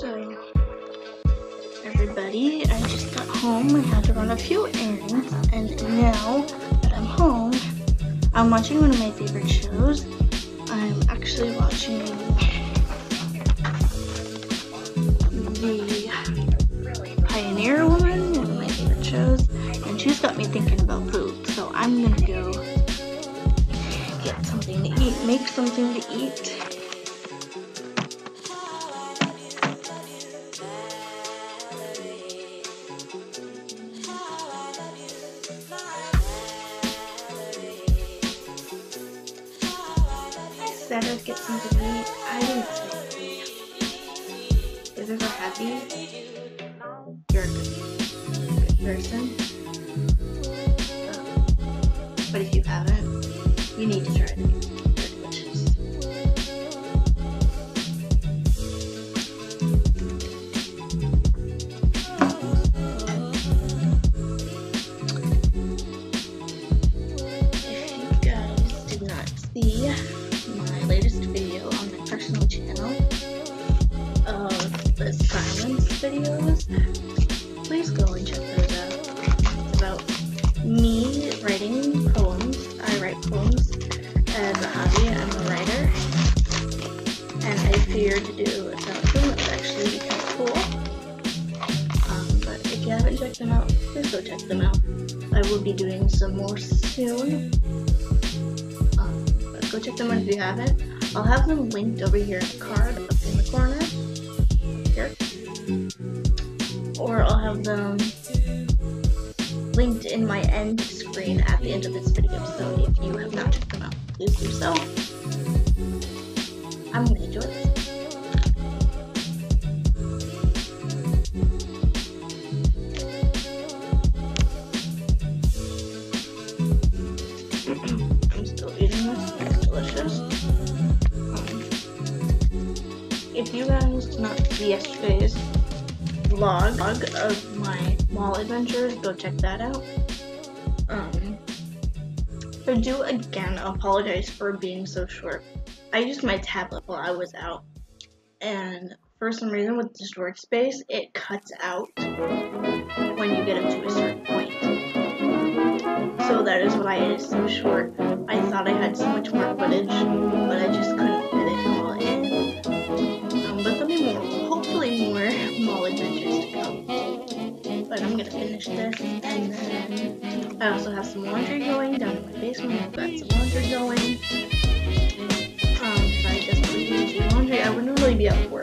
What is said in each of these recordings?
So, everybody, I just got home. I had to run a few errands, and now that I'm home, I'm watching one of my favorite shows. I'm actually watching the Pioneer Woman, one of my favorite shows, and she's got me thinking about food. So I'm gonna go get something to eat, make something to eat. I'd get something to eat. I didn't say Have you ever had these? You're a good, good person. Out, go check them out. I will be doing some more soon. Um, go check them out if you haven't. I'll have them linked over here in the card up in the corner. Here. Or I'll have them linked in my end screen at the end of this video. So if you have not checked them out, please do so. I'm gonna enjoy this. You guys not yesterday's vlog of my mall adventures, go check that out. Um, I do again apologize for being so short. I used my tablet while I was out, and for some reason with this workspace, it cuts out when you get up to a certain point. So that is why it is so short. I thought I had so much more footage, but I just This, and then I also have some laundry going down in my basement. I've got some laundry going. Um, if I just leave laundry, I wouldn't really be up work,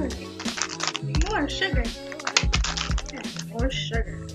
More sugar. More sugar. Yeah, more sugar.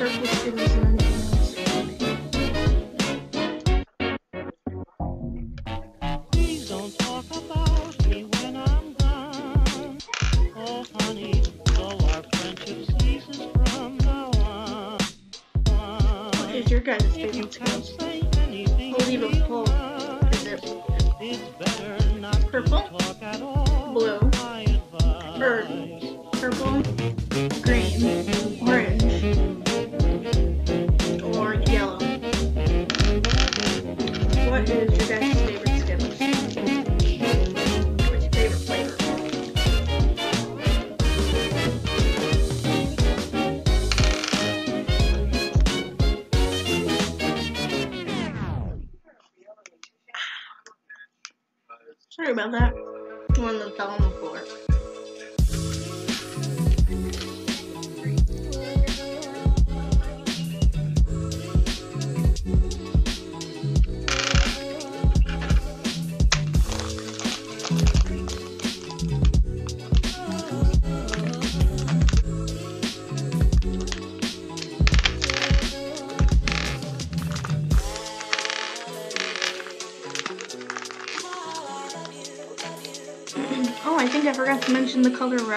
Shark was, it was about that.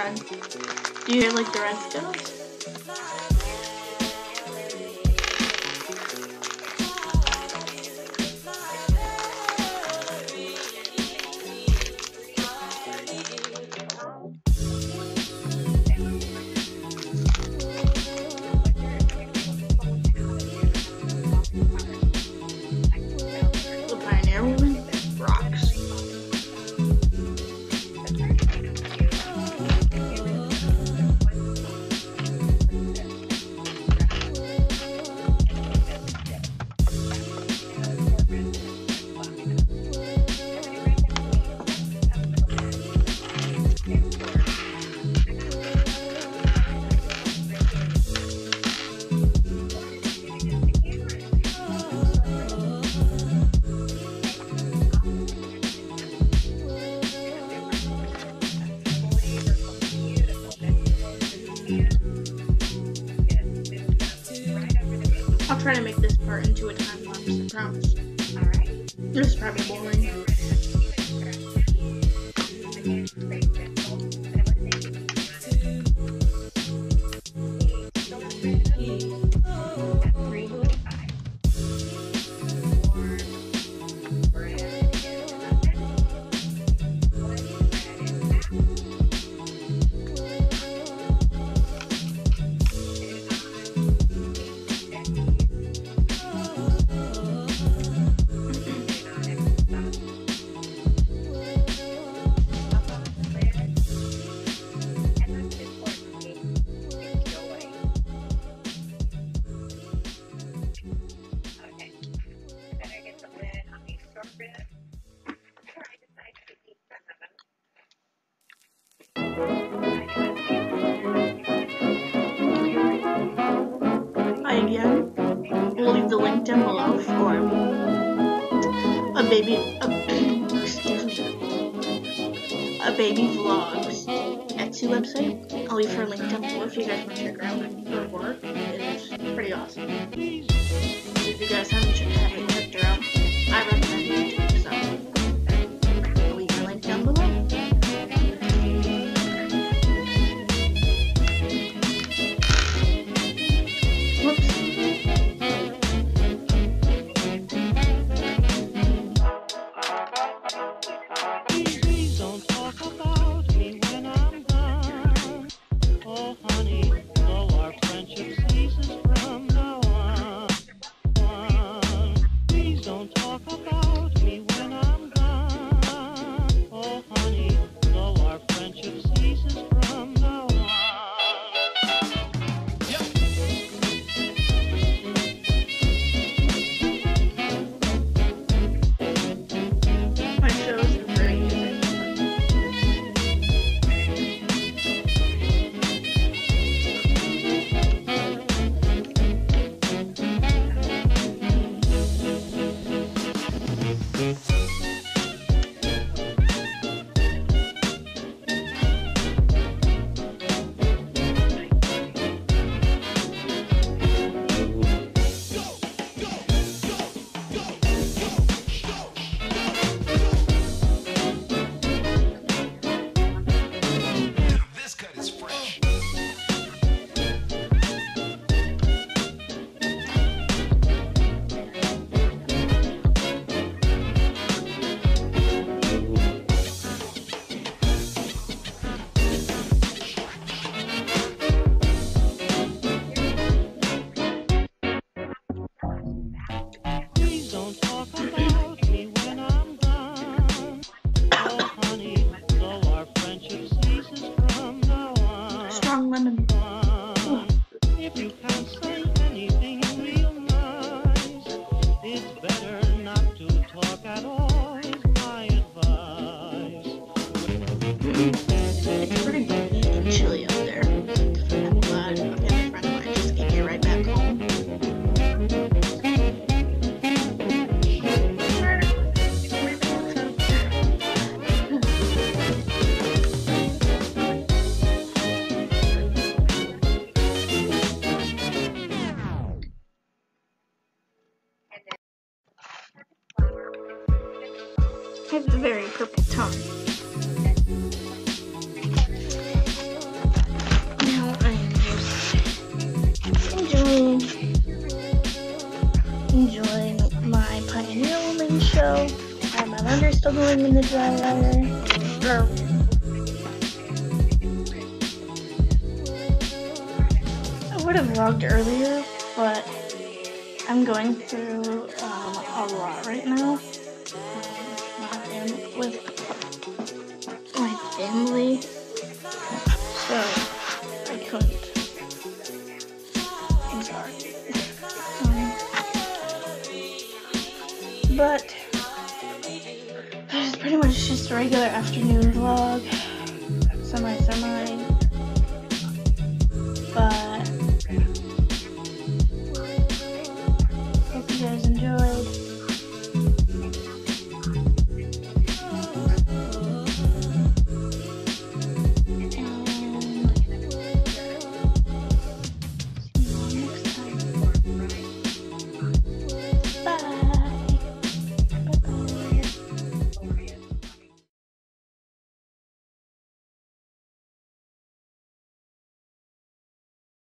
Red. Do you hear like the Skittles? The down below for a baby a, excuse me a baby vlogs Etsy website. I'll leave her link down below if you guys want to check out. Her work is pretty awesome. If you guys haven't checked, out, I would have vlogged earlier, but I'm going through um, a lot right now um, with my family, so I couldn't. I'm sorry. Um, but regular afternoon vlog, semi semi